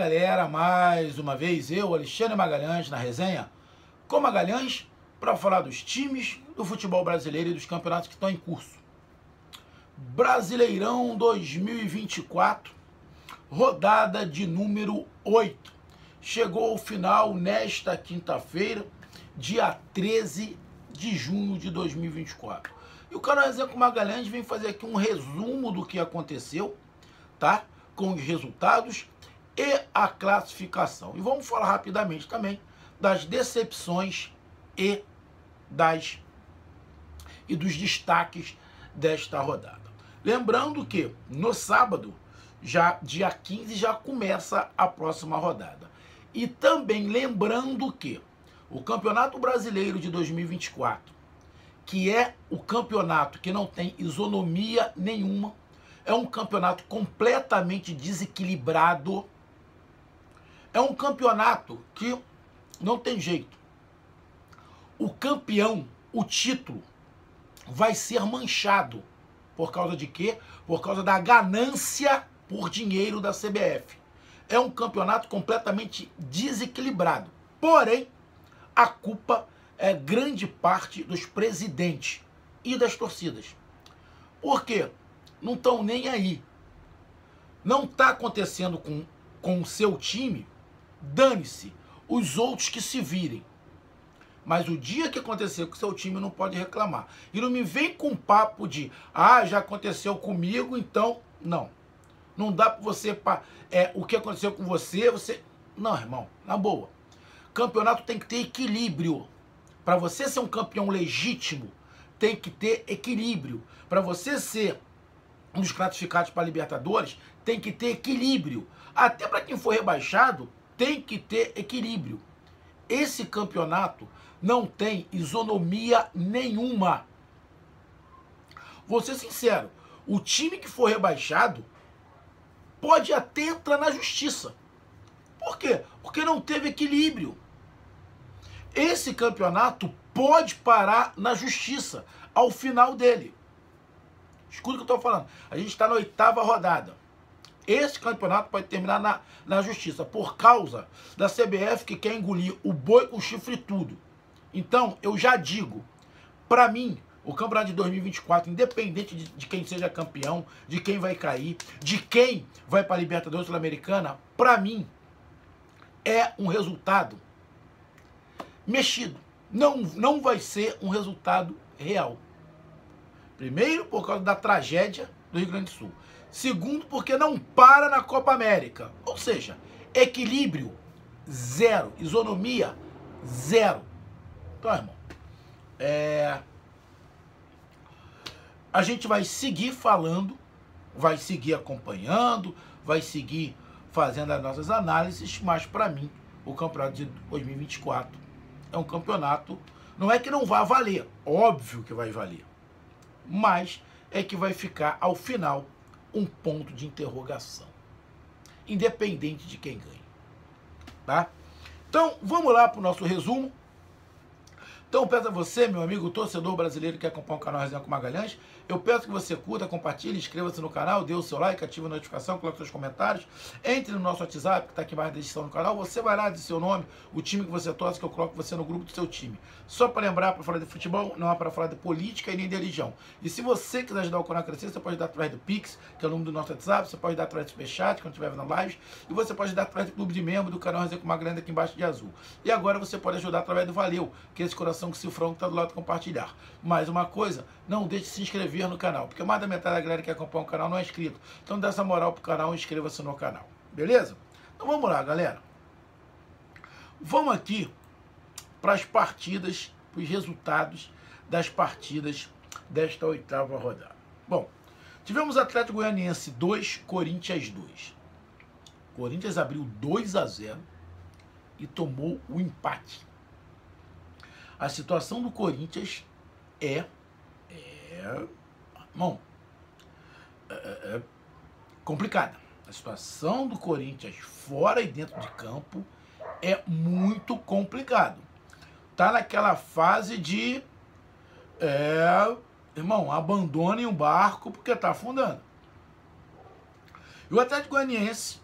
Galera, mais uma vez eu, Alexandre Magalhães, na resenha com Magalhães para falar dos times do futebol brasileiro e dos campeonatos que estão em curso. Brasileirão 2024, rodada de número 8. Chegou ao final nesta quinta-feira, dia 13 de junho de 2024. E o canal Resenha com Magalhães vem fazer aqui um resumo do que aconteceu, tá? Com os resultados e a classificação. E vamos falar rapidamente também das decepções e das e dos destaques desta rodada. Lembrando que no sábado, já dia 15 já começa a próxima rodada. E também lembrando que o Campeonato Brasileiro de 2024, que é o campeonato que não tem isonomia nenhuma, é um campeonato completamente desequilibrado é um campeonato que não tem jeito. O campeão, o título, vai ser manchado. Por causa de quê? Por causa da ganância por dinheiro da CBF. É um campeonato completamente desequilibrado. Porém, a culpa é grande parte dos presidentes e das torcidas. Por quê? Não estão nem aí. Não está acontecendo com, com o seu time dane-se, os outros que se virem. Mas o dia que acontecer com seu time não pode reclamar. E não me vem com papo de, ah, já aconteceu comigo, então, não. Não dá para você, é, o que aconteceu com você, você... Não, irmão, na boa. Campeonato tem que ter equilíbrio. Para você ser um campeão legítimo, tem que ter equilíbrio. Para você ser um dos classificados para Libertadores, tem que ter equilíbrio. Até para quem for rebaixado, tem que ter equilíbrio. Esse campeonato não tem isonomia nenhuma. Vou ser sincero, o time que for rebaixado pode até entrar na justiça. Por quê? Porque não teve equilíbrio. Esse campeonato pode parar na justiça ao final dele. Escuta o que eu estou falando. A gente está na oitava rodada. Esse campeonato pode terminar na, na justiça por causa da CBF que quer engolir o boi com chifre e tudo. Então, eu já digo, para mim, o campeonato de 2024, independente de, de, quem seja campeão, de quem vai cair, de quem vai para a Libertadores Sul-Americana, para mim, é um resultado mexido. Não, não vai ser um resultado real. Primeiro, por causa da tragédia do Rio Grande do Sul. Segundo, porque não para na Copa América. Ou seja, equilíbrio zero, isonomia zero. Então, irmão, é... a gente vai seguir falando, vai seguir acompanhando, vai seguir fazendo as nossas análises, mas para mim, o campeonato de 2024 é um campeonato, não é que não vá valer, óbvio que vai valer, mas é que vai ficar ao final um ponto de interrogação, independente de quem ganhe. Tá? Então, vamos lá para o nosso resumo. Então, peço a você, meu amigo torcedor brasileiro que acompanha o canal Resenha com Magalhães, eu peço que você curta, compartilhe, inscreva-se no canal, dê o seu like, ative a notificação, coloque seus comentários, entre no nosso WhatsApp, que está aqui embaixo na descrição do canal, você vai lá, diz seu nome, o time que você torce, que eu coloco você no grupo do seu time. Só para lembrar, para falar de futebol, não é para falar de política e nem de religião. E se você quiser ajudar o canal a crescer, você pode dar através do Pix, que é o número do nosso WhatsApp, você pode dar através do Superchat, quando estiver vendo live, e você pode dar através do clube de membro do canal Resenha com Magalhães aqui embaixo de azul. E agora você pode ajudar através do Valeu, que é esse coração que se frango está do lado compartilhar. Mais uma coisa, não deixe de se inscrever no canal, porque mais da metade da galera que acompanha o canal não é inscrito. Então dá essa moral pro canal e inscreva-se no canal. Beleza? Então vamos lá, galera. Vamos aqui para as partidas, para os resultados das partidas desta oitava rodada. Bom, tivemos Atlético Goianiense 2, Corinthians 2. Corinthians abriu 2 a 0 e tomou o empate. A situação do Corinthians é, é Bom, é, é, é complicada. A situação do Corinthians fora e dentro de campo é muito complicado. Tá naquela fase de é, irmão, abandonem o barco porque tá afundando. E o Atlético Goianiense,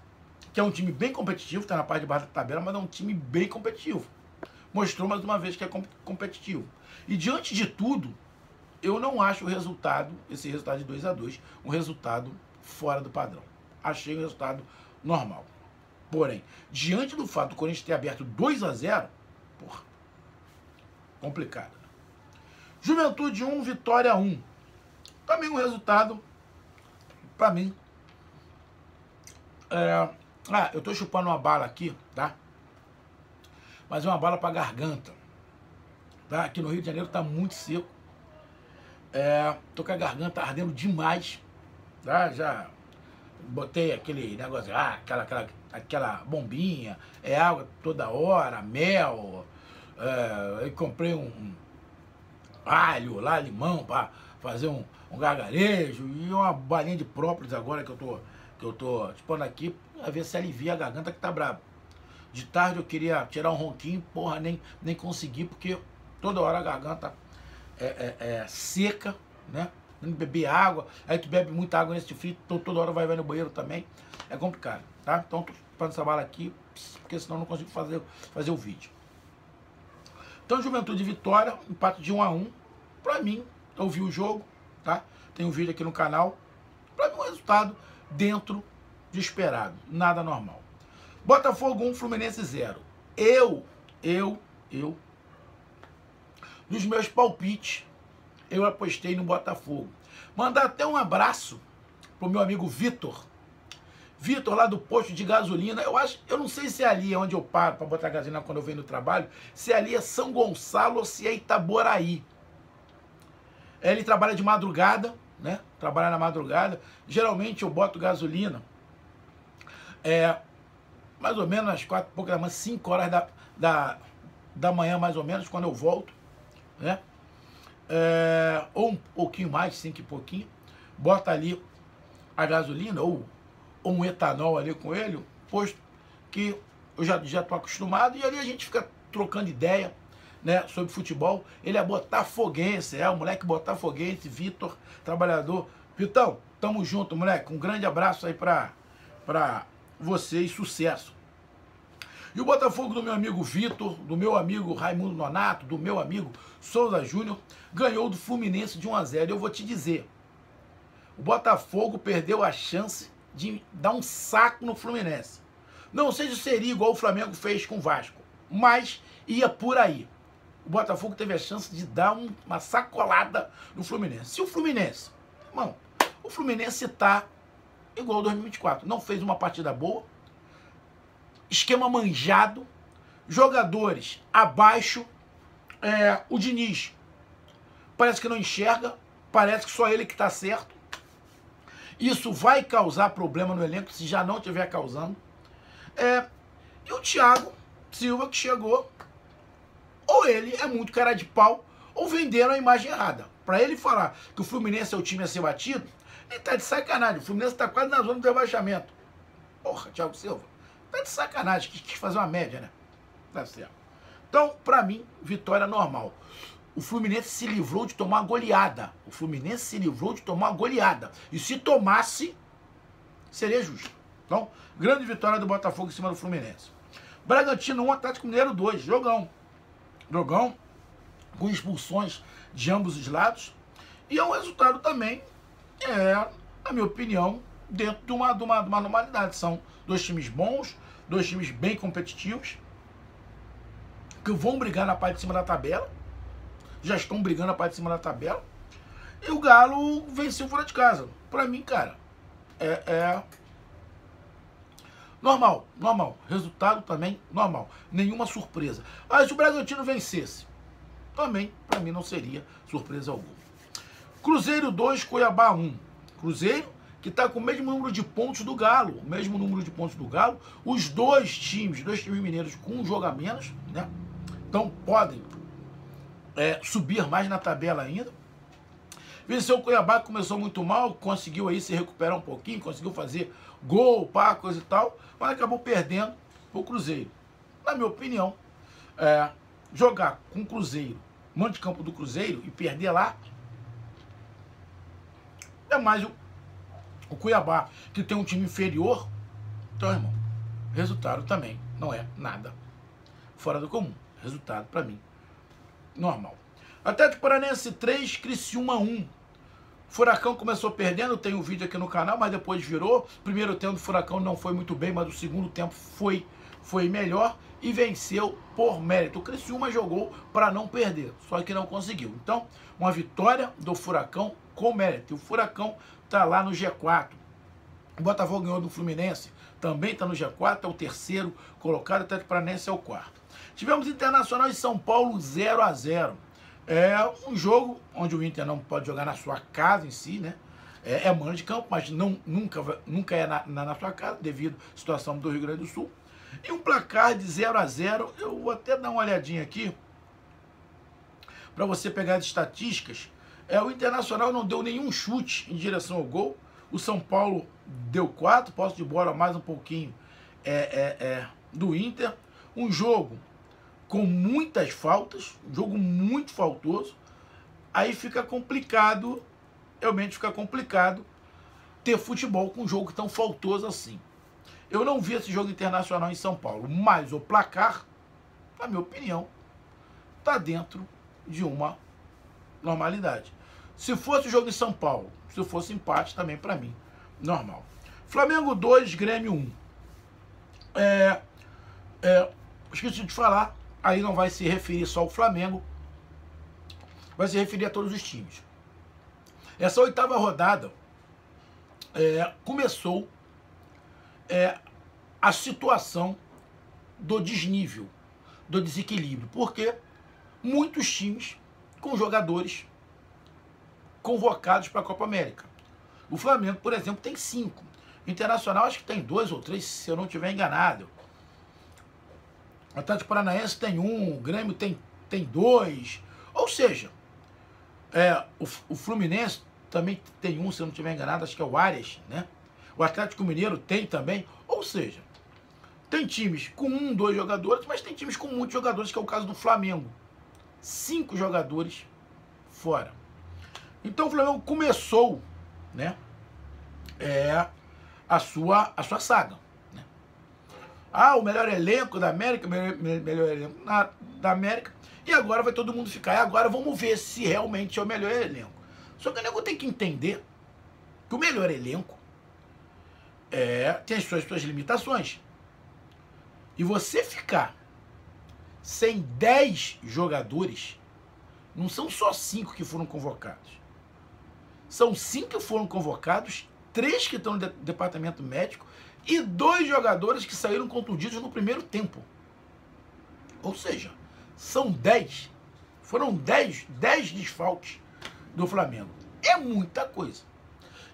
que é um time bem competitivo, está na parte de baixo da tabela, mas é um time bem competitivo. Mostrou mais uma vez que é competitivo. E diante de tudo, eu não acho o resultado, esse resultado de 2 a 2 um resultado fora do padrão. Achei um resultado normal. Porém, diante do fato do Corinthians ter aberto 2 a 0 porra, complicado. Juventude 1, Vitória 1. Também um resultado, para mim. É... Ah, eu tô chupando uma bala aqui, tá? Mas é uma bala para garganta. Tá? Aqui no Rio de Janeiro tá muito seco. É, tô com a garganta ardendo demais. Tá? Já botei aquele negócio, ah, aquela, aquela, aquela bombinha, é água toda hora, mel. É, eu comprei um alho lá, limão, para fazer um, um gargarejo e uma balinha de própolis agora que eu tô, que eu tô expondo aqui, a ver se alivia a garganta que tá brava. De tarde eu queria tirar um ronquinho, porra, nem, nem consegui, porque toda hora a garganta é, é, é seca, né? Beber água, aí tu bebe muita água nesse frio, então toda hora vai, vai no banheiro também. É complicado, tá? Então tô fazendo essa bala aqui, porque senão não consigo fazer, fazer o vídeo. Então, Juventude Vitória, empate de 1 a 1 Pra mim, eu vi o jogo, tá? Tem um vídeo aqui no canal. Pra mim, um resultado dentro de esperado. Nada normal. Botafogo 1, Fluminense 0. Eu, eu, eu, nos meus palpites, eu apostei no Botafogo. Mandar até um abraço pro meu amigo Vitor. Vitor, lá do posto de gasolina, eu acho, eu não sei se é ali onde eu paro para botar gasolina quando eu venho no trabalho, se é ali é São Gonçalo ou se é Itaboraí. Ele trabalha de madrugada, né? Trabalha na madrugada. Geralmente eu boto gasolina é, mais ou menos às quatro poucas da manhã, cinco horas da, da, da manhã, mais ou menos, quando eu volto, né? É, ou um pouquinho mais, cinco e pouquinho, bota ali a gasolina ou, ou um etanol ali com ele, posto que eu já já estou acostumado, e ali a gente fica trocando ideia, né, sobre futebol. Ele é botafoguense, é o moleque botafoguense, Vitor, trabalhador. Vitão, tamo junto, moleque. Um grande abraço aí pra, pra você e sucesso. E o Botafogo do meu amigo Vitor, do meu amigo Raimundo Nonato, do meu amigo Souza Júnior, ganhou do Fluminense de 1 a 0. Eu vou te dizer, o Botafogo perdeu a chance de dar um saco no Fluminense. Não sei se seria igual o Flamengo fez com o Vasco, mas ia por aí. O Botafogo teve a chance de dar um, uma sacolada no Fluminense. Se o Fluminense, irmão, o Fluminense está igual 2024, não fez uma partida boa, esquema manjado, jogadores abaixo, é, o Diniz parece que não enxerga, parece que só ele que está certo. Isso vai causar problema no elenco, se já não estiver causando. É, e o Thiago Silva que chegou, ou ele é muito cara de pau, ou venderam a imagem errada. Para ele falar que o Fluminense é o time a ser batido, ele tá de sacanagem. O Fluminense tá quase na zona do rebaixamento. Porra, Thiago Silva. Tá de sacanagem, quis, quis fazer uma média, né? Tá certo. Então, para mim, vitória normal. O Fluminense se livrou de tomar uma goleada. O Fluminense se livrou de tomar uma goleada. E se tomasse, seria justo. Então, grande vitória do Botafogo em cima do Fluminense. Bragantino 1, Atlético Mineiro 2. Jogão. Jogão com expulsões de ambos os lados. E é um resultado também, é, na minha opinião, dentro de uma, de uma, de uma normalidade. São dois times bons, dois times bem competitivos, que vão brigar na parte de cima da tabela, já estão brigando na parte de cima da tabela, e o Galo venceu fora de casa. Para mim, cara, é, é normal, normal. Resultado também normal. Nenhuma surpresa. Ah, se o Bragantino vencesse, também, para mim, não seria surpresa alguma. Cruzeiro 2, Cuiabá 1. Cruzeiro que está com o mesmo número de pontos do Galo, o mesmo número de pontos do Galo. Os dois times, dois times mineiros com um jogo a menos, né? Então podem é, subir mais na tabela ainda. Venceu o Cuiabá, começou muito mal, conseguiu aí se recuperar um pouquinho, conseguiu fazer gol, pá, coisa e tal, mas acabou perdendo o Cruzeiro. Na minha opinião, é, jogar com o Cruzeiro, mando de campo do Cruzeiro e perder lá, é mais o o Cuiabá, que tem um time inferior, então, irmão, resultado também não é nada fora do comum. Resultado, para mim, normal. Atlético Paranense 3, Criciúma 1. Furacão começou perdendo, tem um vídeo aqui no canal, mas depois virou. Primeiro tempo do Furacão não foi muito bem, mas o segundo tempo foi, foi melhor e venceu por mérito. O Criciúma jogou para não perder, só que não conseguiu. Então, uma vitória do Furacão com mérito. O Furacão está lá no G4. O Botafogo ganhou do Fluminense, também está no G4, é o terceiro colocado, o Atlético Paranense é o quarto. Tivemos Internacional e São Paulo 0 a 0 É um jogo onde o Inter não pode jogar na sua casa em si, né? É, é mano de campo, mas não, nunca, nunca é na, na, na sua casa, devido à situação do Rio Grande do Sul. E um placar de 0 a 0 eu vou até dar uma olhadinha aqui, para você pegar as estatísticas. É, o Internacional não deu nenhum chute em direção ao gol. O São Paulo deu quatro, posse de bola mais um pouquinho é, é, é, do Inter. Um jogo com muitas faltas, um jogo muito faltoso. Aí fica complicado, realmente fica complicado ter futebol com um jogo tão faltoso assim. Eu não vi esse jogo internacional em São Paulo, mas o placar, na minha opinião, está dentro de uma normalidade. Se fosse o jogo em São Paulo, se fosse empate também para mim, normal. Flamengo 2, Grêmio 1. É, é, esqueci de falar, aí não vai se referir só ao Flamengo, vai se referir a todos os times. Essa oitava rodada é, começou é, a situação do desnível, do desequilíbrio, porque muitos times com jogadores convocados para a Copa América. O Flamengo, por exemplo, tem cinco. O Internacional acho que tem dois ou três, se eu não estiver enganado. O Atlético Paranaense tem um, o Grêmio tem, tem dois. Ou seja, é, o, o Fluminense também tem um, se eu não estiver enganado, acho que é o Arias, né? O Atlético Mineiro tem também. Ou seja, tem times com um, dois jogadores, mas tem times com muitos jogadores, que é o caso do Flamengo. Cinco jogadores fora. Então o Flamengo começou, né? É, a sua, a sua saga. Né? Ah, o melhor elenco da América, melhor, melhor elenco na, da América. E agora vai todo mundo ficar. E agora vamos ver se realmente é o melhor elenco. Só que o nego tem que entender que o melhor elenco é, tem as suas, suas limitações. E você ficar sem 10 jogadores, não são só 5 que foram convocados. São 5 que foram convocados, três que estão no de departamento médico e dois jogadores que saíram contundidos no primeiro tempo. Ou seja, são 10. Foram 10, 10 desfalques do Flamengo. É muita coisa.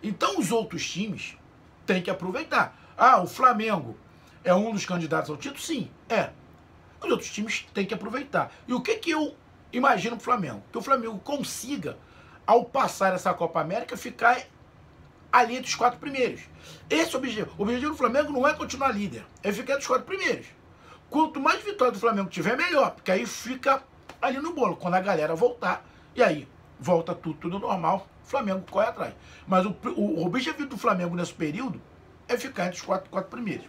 Então os outros times tem que aproveitar. Ah, o Flamengo é um dos candidatos ao título? Sim, é. Os outros times têm que aproveitar. E o que, que eu imagino para o Flamengo? Que o Flamengo consiga, ao passar essa Copa América, ficar ali entre os quatro primeiros. Esse é o objetivo. O objetivo do Flamengo não é continuar líder, é ficar entre os quatro primeiros. Quanto mais vitória do Flamengo tiver, melhor, porque aí fica ali no bolo, quando a galera voltar, e aí volta tudo, tudo normal, o Flamengo corre atrás. Mas o, o, o objetivo do Flamengo nesse período é ficar entre os quatro, quatro primeiros.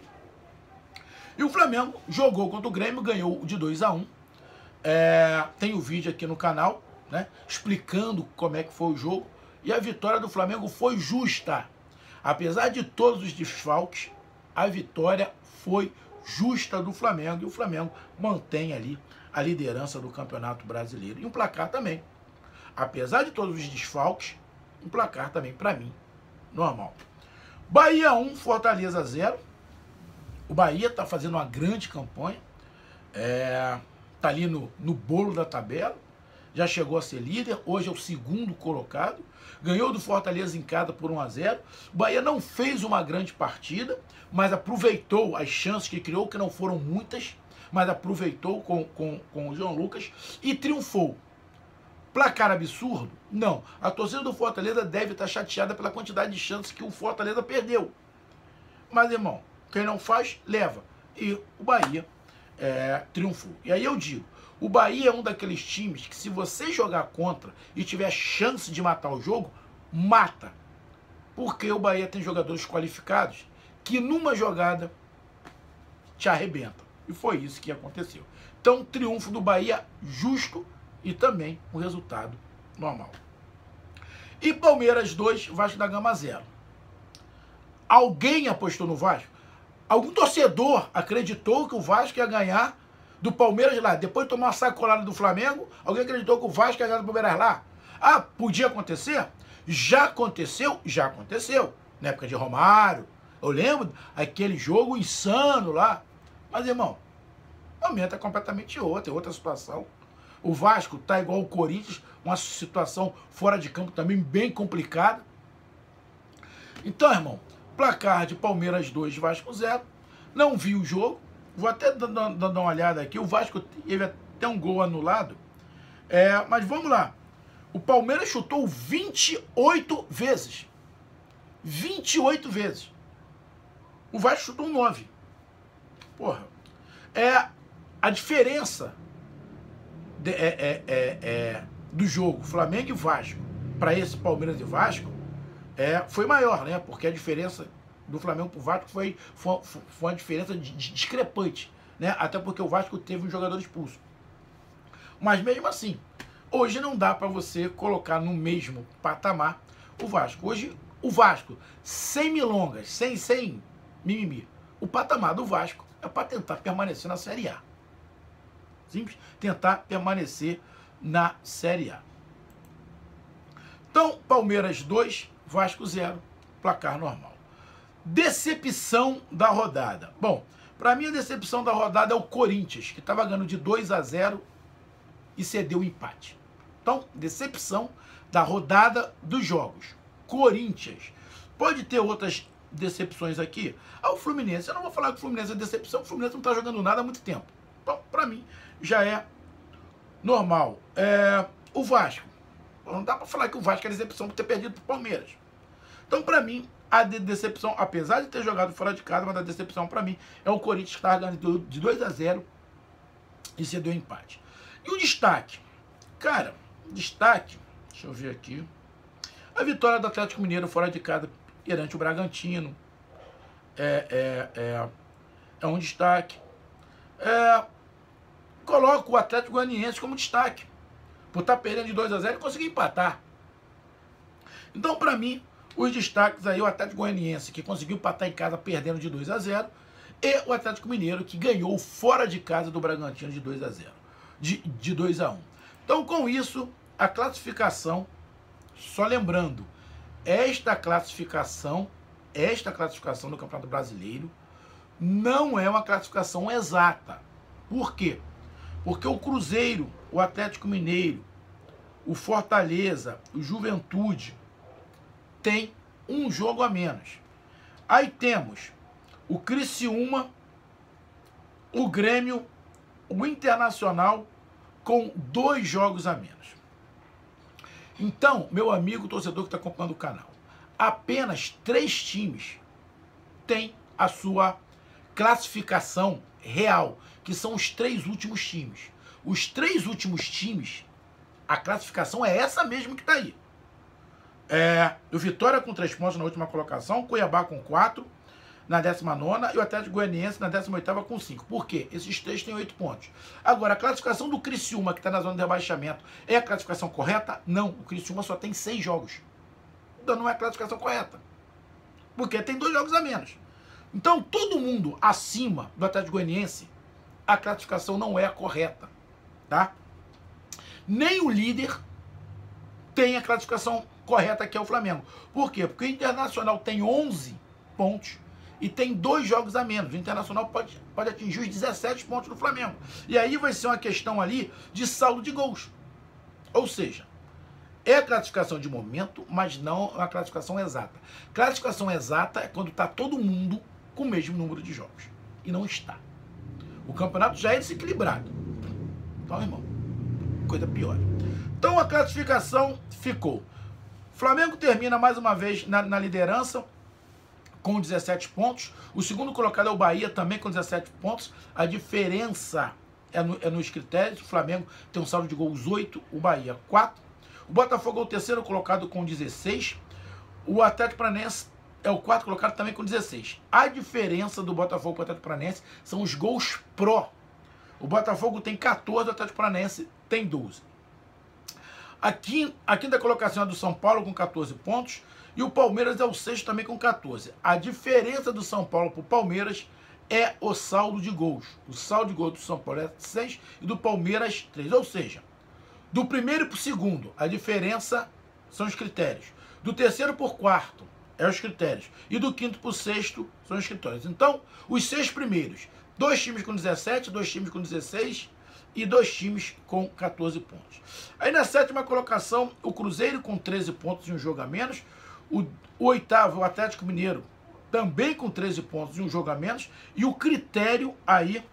E o Flamengo jogou contra o Grêmio, ganhou de 2 a 1 um. é, Tem o vídeo aqui no canal, né? Explicando como é que foi o jogo. E a vitória do Flamengo foi justa. Apesar de todos os desfalques, a vitória foi justa do Flamengo. E o Flamengo mantém ali a liderança do Campeonato Brasileiro. E um placar também. Apesar de todos os desfalques, um placar também, para mim, normal. Bahia 1, Fortaleza 0. O Bahia está fazendo uma grande campanha. É, tá ali no, no bolo da tabela. Já chegou a ser líder. Hoje é o segundo colocado. Ganhou do Fortaleza em casa por 1 a 0. O Bahia não fez uma grande partida, mas aproveitou as chances que criou, que não foram muitas, mas aproveitou com, com, com o João Lucas e triunfou. Placar absurdo? Não. A torcida do Fortaleza deve estar chateada pela quantidade de chances que o Fortaleza perdeu. Mas, irmão, quem não faz, leva. E o Bahia é, triunfou. E aí eu digo, o Bahia é um daqueles times que se você jogar contra e tiver chance de matar o jogo, mata. Porque o Bahia tem jogadores qualificados que numa jogada te arrebenta. E foi isso que aconteceu. Então, triunfo do Bahia justo e também um resultado normal. E Palmeiras 2, Vasco da Gama 0. Alguém apostou no Vasco? Algum torcedor acreditou que o Vasco ia ganhar do Palmeiras lá? Depois de tomar uma sacolada do Flamengo, alguém acreditou que o Vasco ia ganhar do Palmeiras lá? Ah, podia acontecer? Já aconteceu? Já aconteceu. Na época de Romário. Eu lembro aquele jogo insano lá. Mas, irmão, o momento é completamente outro, é outra situação. O Vasco tá igual o Corinthians, uma situação fora de campo também bem complicada. Então, irmão, placar de Palmeiras 2, Vasco 0. Não vi o jogo. Vou até dar uma olhada aqui. O Vasco teve até um gol anulado. É, mas vamos lá. O Palmeiras chutou 28 vezes. 28 vezes. O Vasco chutou 9. Porra. É a diferença de, é, é, é, é, do jogo Flamengo e Vasco para esse Palmeiras e Vasco é, foi maior, né? Porque a diferença do Flamengo para o Vasco foi, foi, foi uma diferença de, de, discrepante, né? Até porque o Vasco teve um jogador expulso. Mas mesmo assim, hoje não dá para você colocar no mesmo patamar o Vasco. Hoje, o Vasco, sem milongas, sem, sem mimimi, o patamar do Vasco é para tentar permanecer na Série A. Simples. Tentar permanecer na Série A. Então, Palmeiras 2, Vasco 0, placar normal. Decepção da rodada. Bom, para mim a decepção da rodada é o Corinthians, que estava ganhando de 2 a 0 e cedeu o empate. Então, decepção da rodada dos jogos. Corinthians. Pode ter outras decepções aqui. Ah, o Fluminense. Eu não vou falar que o Fluminense é decepção, o Fluminense não está jogando nada há muito tempo. Então, para mim, já é normal. É, o Vasco. Não dá para falar que o Vasco é decepção por ter perdido para o Palmeiras. Então, para mim, a de decepção, apesar de ter jogado fora de casa, mas a decepção para mim é o Corinthians que ganhando de 2 a 0 e cedeu empate. E o destaque? Cara, destaque, deixa eu ver aqui. A vitória do Atlético Mineiro fora de casa perante o Bragantino. É, é, é, é um destaque. É, coloco o Atlético Goianiense como destaque. Por estar tá perdendo de 2 a 0 e conseguir empatar. Então, para mim, os destaques aí, o Atlético Goianiense, que conseguiu empatar em casa perdendo de 2 a 0 e o Atlético Mineiro, que ganhou fora de casa do Bragantino de 2 a 0 de, de 2 a 1 Então, com isso, a classificação, só lembrando, esta classificação, esta classificação do Campeonato Brasileiro, não é uma classificação exata. Por quê? Porque o Cruzeiro, o Atlético Mineiro, o Fortaleza, o Juventude tem um jogo a menos. Aí temos o Criciúma, o Grêmio, o Internacional com dois jogos a menos. Então, meu amigo torcedor que está acompanhando o canal, apenas três times têm a sua classificação real, que são os três últimos times. Os três últimos times, a classificação é essa mesmo que está aí. É, o Vitória com três pontos na última colocação, Cuiabá com quatro na 19 e o Atlético Goianiense na 18 com 5. Por quê? Esses três têm 8 pontos. Agora, a classificação do Criciúma, que está na zona de rebaixamento, é a classificação correta? Não. O Criciúma só tem 6 jogos. Então não é a classificação correta. Porque tem dois jogos a menos. Então, todo mundo acima do Atlético Goianiense, a classificação não é a correta. Tá? Nem o líder tem a classificação correta, que é o Flamengo. Por quê? Porque o Internacional tem 11 pontos e tem dois jogos a menos. O Internacional pode, pode atingir os 17 pontos do Flamengo. E aí vai ser uma questão ali de saldo de gols. Ou seja, é a classificação de momento, mas não a classificação exata. Classificação exata é quando está todo mundo com o mesmo número de jogos. E não está. O campeonato já é desequilibrado. Então, irmão, coisa pior. Então a classificação ficou. Flamengo termina mais uma vez na, na liderança com 17 pontos. O segundo colocado é o Bahia, também com 17 pontos. A diferença é, no, é nos critérios. O Flamengo tem um saldo de gols 8, o Bahia 4. O Botafogo é o terceiro colocado com 16. O Atlético Paranaense é o quarto colocado também com 16. A diferença do Botafogo para o Atlético Paranaense são os gols pró. O Botafogo tem 14, o Atlético Paranaense tem 12. A quinta, a quinta colocação é do São Paulo com 14 pontos e o Palmeiras é o sexto também com 14. A diferença do São Paulo para o Palmeiras é o saldo de gols. O saldo de gols do São Paulo é 6 e do Palmeiras 3. Ou seja, do primeiro para o segundo, a diferença são os critérios. Do terceiro por quarto, é os critérios. E do quinto para o sexto, são os critérios. Então, os seis primeiros, dois times com 17, dois times com 16 e dois times com 14 pontos. Aí na sétima colocação, o Cruzeiro com 13 pontos e um jogo a menos. O, o oitavo, o Atlético Mineiro, também com 13 pontos e um jogo a menos. E o critério aí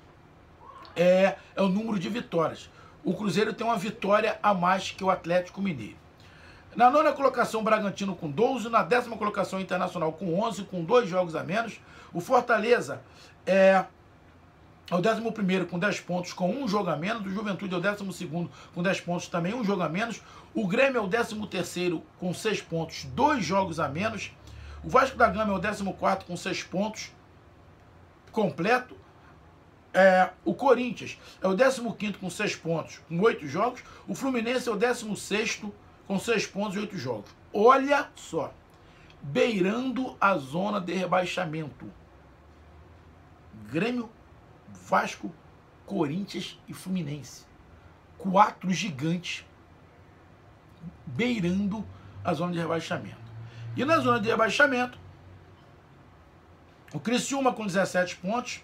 é, é o número de vitórias. O Cruzeiro tem uma vitória a mais que o Atlético Mineiro. Na nona colocação, o Bragantino com 12. Na décima colocação, Internacional com 11, com dois jogos a menos. O Fortaleza é é o 11 com 10 pontos, com um jogo a menos. O Juventude é o 12 com 10 pontos, também um jogo a menos. O Grêmio é o 13 com 6 pontos, dois jogos a menos. O Vasco da Gama é o 14 com 6 pontos, completo. É, o Corinthians é o 15 com 6 pontos, com 8 jogos. O Fluminense é o 16 com 6 pontos e 8 jogos. Olha só, beirando a zona de rebaixamento. Grêmio Vasco, Corinthians e Fluminense. Quatro gigantes beirando a zona de rebaixamento. E na zona de rebaixamento, o Criciúma com 17 pontos,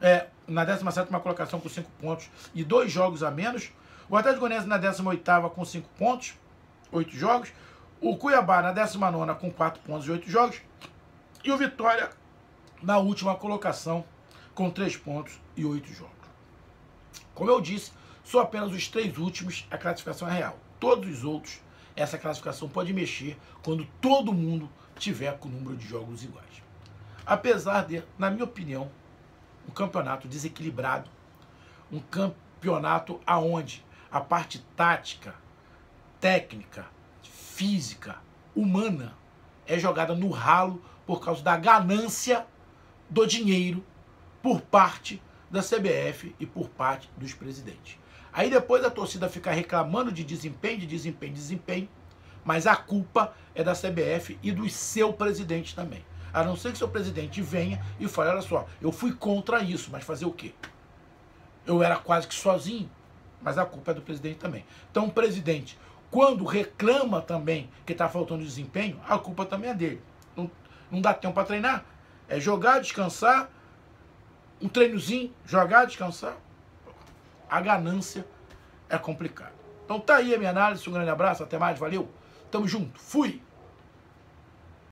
é, na 17 colocação com 5 pontos e dois jogos a menos. O Atlético Goianiense na 18 com 5 pontos, 8 jogos. O Cuiabá na 19 com 4 pontos e 8 jogos. E o Vitória na última colocação com 3 pontos e 8 jogos. Como eu disse, só apenas os três últimos a classificação é real. Todos os outros, essa classificação pode mexer quando todo mundo tiver com o número de jogos iguais. Apesar de, na minha opinião, um campeonato desequilibrado, um campeonato aonde a parte tática, técnica, física, humana é jogada no ralo por causa da ganância do dinheiro por parte da CBF e por parte dos presidentes. Aí depois a torcida fica reclamando de desempenho, de desempenho, de desempenho, mas a culpa é da CBF e do seu presidente também. A não ser que seu presidente venha e fale, olha só, eu fui contra isso, mas fazer o quê? Eu era quase que sozinho, mas a culpa é do presidente também. Então o presidente, quando reclama também que está faltando desempenho, a culpa também é dele. Não, não dá tempo para treinar. É jogar, descansar, um treinozinho, jogar, descansar. A ganância é complicado. Então tá aí a minha análise. Um grande abraço, até mais, valeu. Tamo junto. Fui.